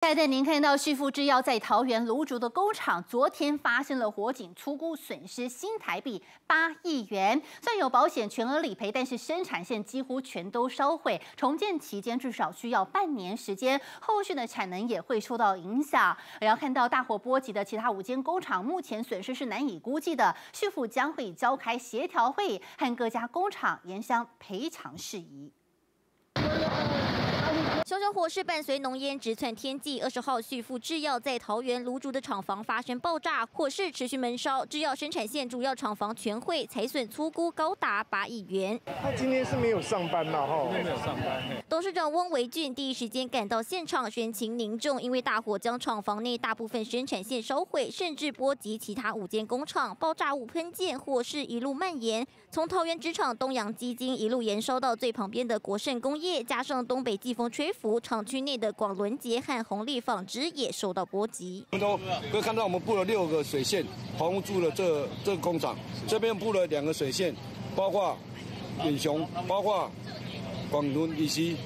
再带您看到旭富制药在桃园芦竹的工厂，昨天发生了火警，粗估损失新台币八亿元。虽然有保险全额理赔，但是生产线几乎全都烧毁，重建期间至少需要半年时间，后续的产能也会受到影响。然后看到大火波及的其他五间工厂，目前损失是难以估计的。旭富将会召开协调会，和各家工厂研商赔偿事宜。熊熊火势伴随浓烟直窜天际。二十号，旭富制药在桃园芦竹的厂房发生爆炸，火势持续闷烧。制药生产线主要厂房全毁，财损粗估高达八亿元。他今天是没有上班了哈，今天没有上班。董事长翁维俊第一时间赶到现场，神情凝重，因为大火将厂房内大部分生产线烧毁，甚至波及其他五间工厂。爆炸物喷溅，火势一路蔓延，从桃园纸厂东洋基金一路延烧到最旁边的国盛工业，加上东北季风吹。厂区内的广伦杰和红利纺织也受到波及。我们都可以看到，我们布了六个水线，防护住了这这个工厂。这边布了两个水线，包括远雄，包括广伦以及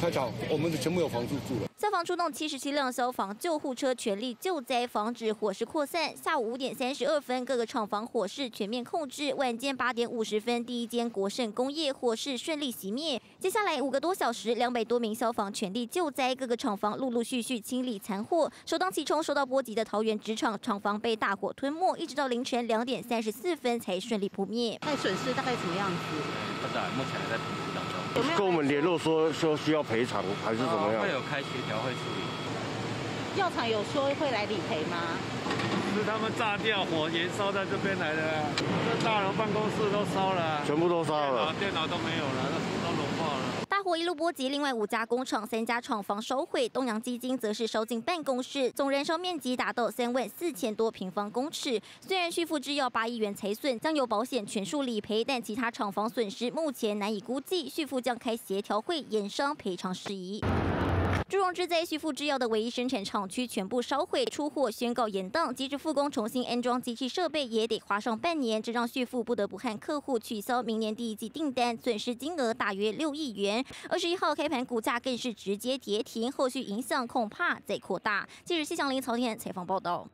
开厂，我们全部有房住住了。消防出动七十七辆消防救护车，全力救灾，防止火势扩散。下午五点三十二分，各个厂房火势全面控制。晚间八点五十分，第一间国盛工业火势顺利熄灭。接下来五个多小时，两百多名消防全力救灾，各个厂房陆陆续续清理残火。首当其冲受到波及的桃园职场厂房被大火吞没，一直到凌晨两点三十四分才顺利扑灭。那损失大概什么样子？不知道，目前还在评估当中。跟我们联络说说需要赔偿还是怎么样？会有开协调会处理。药厂有说会来理赔吗？是他们炸掉，火延烧在这边来的。这大楼办公室都烧了，全部都烧了，电脑都没有了，那都融化了。大火一路波及另外五家工厂，三家厂房烧毁。东洋基金则是烧进办公室，总燃烧面积达到三万四千多平方公尺。虽然旭富制药八亿元财损将由保险全数理赔，但其他厂房损失目前难以估计。旭富将开协调会，研商赔偿事宜。朱荣之在旭富制药的唯一生产厂区全部烧毁，出货宣告延宕，即使复工重新安装机器设备也得花上半年，这让旭富不得不和客户取消明年第一季订单，损失金额大约六亿元。二十一号开盘股价更是直接跌停，后续影响恐怕在扩大。记者谢祥林、曹天采访报道。